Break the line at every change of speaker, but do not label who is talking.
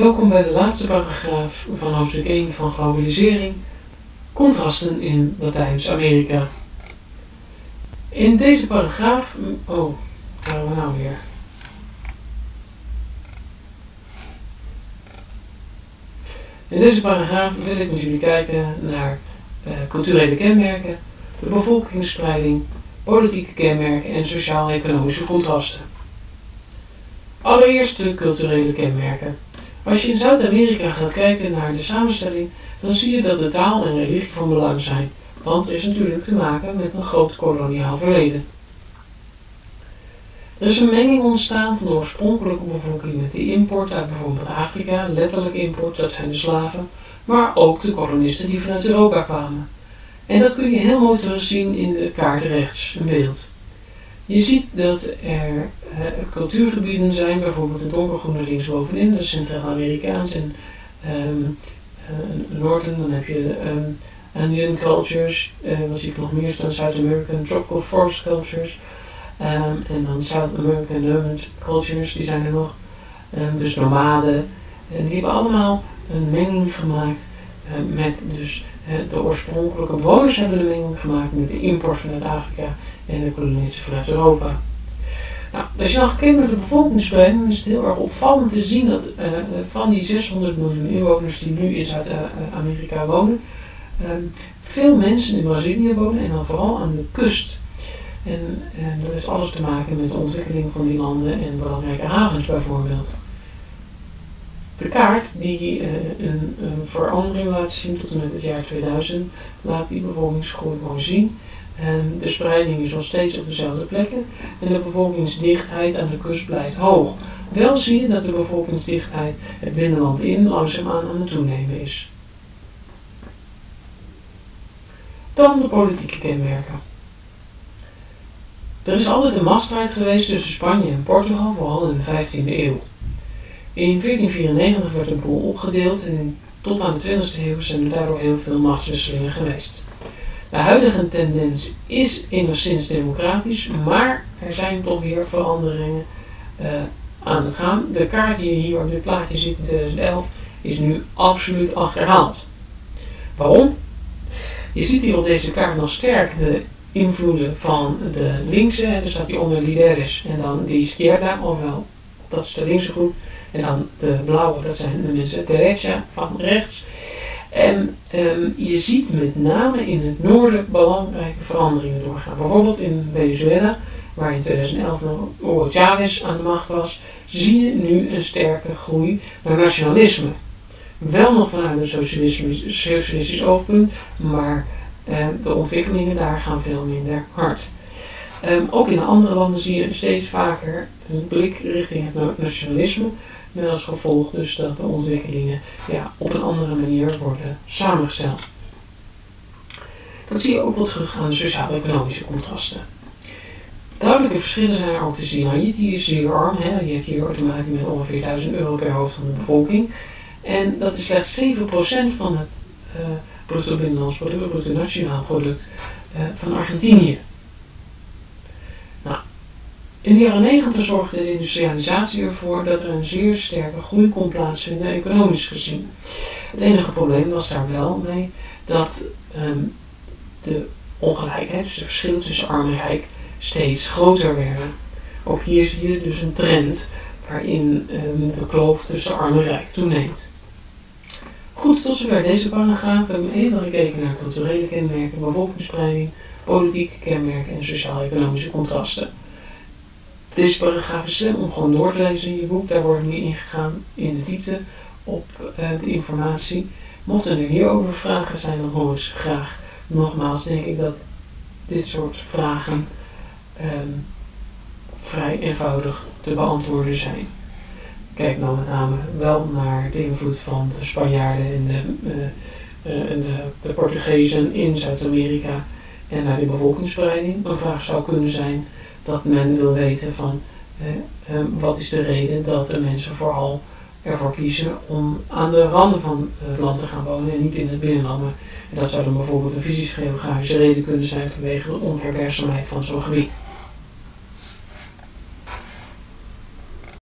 Welkom bij de laatste paragraaf van hoofdstuk 1 van globalisering, contrasten in Latijns-Amerika. In deze paragraaf, oh, waar we nou weer? In deze paragraaf wil ik met jullie kijken naar uh, culturele kenmerken, de bevolkingsspreiding, politieke kenmerken en sociaal-economische contrasten. Allereerst de culturele kenmerken. Als je in Zuid-Amerika gaat kijken naar de samenstelling, dan zie je dat de taal en religie van belang zijn, want er is natuurlijk te maken met een groot koloniaal verleden. Er is een menging ontstaan van de oorspronkelijke bevolking met de import uit bijvoorbeeld Afrika, letterlijk import, dat zijn de slaven, maar ook de kolonisten die vanuit Europa kwamen. En dat kun je heel mooi terugzien in de kaart rechts, een beeld. Je ziet dat er uh, cultuurgebieden zijn, bijvoorbeeld het donkergroene linksbovenin, dat is Centraal-Amerikaans en um, Noorden, dan heb je um, Andean cultures, uh, wat zie ik nog meer staan, Zuid-American tropical forest cultures, um, en dan South American nomad cultures, die zijn er nog, dus nomaden, en die hebben allemaal een menging gemaakt met dus de oorspronkelijke bewoners hebben een menging gemaakt met de import vanuit Afrika en de kolonisten vanuit Europa. Nou, als je dan kijkt naar de bevolkingsspreiding, dan is het heel erg opvallend te zien dat uh, van die 600 miljoen inwoners die nu in Zuid-Amerika wonen, uh, veel mensen in Brazilië wonen en dan vooral aan de kust. En, en dat heeft alles te maken met de ontwikkeling van die landen en belangrijke havens bijvoorbeeld. De kaart die een, een verandering laat zien tot en met het jaar 2000, laat die bevolkingsgroei mooi zien. En de spreiding is nog steeds op dezelfde plekken en de bevolkingsdichtheid aan de kust blijft hoog. Wel zie je dat de bevolkingsdichtheid het binnenland in langzaamaan aan het toenemen is. Dan de politieke kenmerken. Er is altijd een machtsstrijd geweest tussen Spanje en Portugal, vooral in de 15e eeuw. In 1494 werd de boel opgedeeld en tot aan de 20e eeuw zijn er daardoor heel veel machtswisselingen geweest. De huidige tendens is enigszins democratisch, maar er zijn toch weer veranderingen uh, aan het gaan. De kaart die je hier op dit plaatje ziet in 2011 is nu absoluut achterhaald. Waarom? Je ziet hier op deze kaart nog sterk de invloeden van de linkse, er staat hier onder Lideres en dan de izquierda, ofwel dat is de linkse groep, en dan de blauwe, dat zijn de mensen derecha van rechts. En um, je ziet met name in het noorden belangrijke veranderingen doorgaan. Bijvoorbeeld in Venezuela, waar in 2011 nog Hugo Chavez aan de macht was, zie je nu een sterke groei naar nationalisme. Wel nog vanuit een socialistisch, oogpunt, maar uh, de ontwikkelingen daar gaan veel minder hard. Um, ook in andere landen zie je steeds vaker een blik richting het nationalisme. Met als gevolg dus dat de ontwikkelingen ja, op een andere manier worden samengesteld. Dat zie je ook wel terug aan de sociaal-economische contrasten. Duidelijke verschillen zijn er ook te zien. Haiti is zeer arm. Hè. Je hebt hier te maken met ongeveer 1000 euro per hoofd van de bevolking. En dat is slechts 7% van het uh, bruto binnenlands product, bruto nationaal product uh, van Argentinië. In de jaren 90 zorgde de industrialisatie ervoor dat er een zeer sterke groei kon plaatsvinden, economisch gezien. Het enige probleem was daar wel mee dat um, de ongelijkheid, dus de verschillen tussen arm en rijk, steeds groter werden. Ook hier zie je dus een trend waarin um, de kloof tussen arm en rijk toeneemt. Goed, tot zover deze paragraaf. We hebben even gekeken naar culturele kenmerken, bevolkingsspreiding, politieke kenmerken en sociaal-economische contrasten. Deze paragraaf is om gewoon door te lezen in je boek. Daar wordt nu ingegaan in de diepte op uh, de informatie. Mochten er hierover vragen zijn, dan hoor ik ze graag. Nogmaals denk ik dat dit soort vragen um, vrij eenvoudig te beantwoorden zijn. Kijk nou met name wel naar de invloed van de Spanjaarden en de, uh, uh, en de, de Portugezen in Zuid-Amerika en naar de bevolkingsspreiding. Een vraag zou kunnen zijn dat men wil weten van eh, eh, wat is de reden dat de mensen vooral ervoor kiezen om aan de randen van het land te gaan wonen en niet in het binnenland. En dat zou dan bijvoorbeeld een fysisch-geografische reden kunnen zijn vanwege de onherbergzaamheid van zo'n gebied.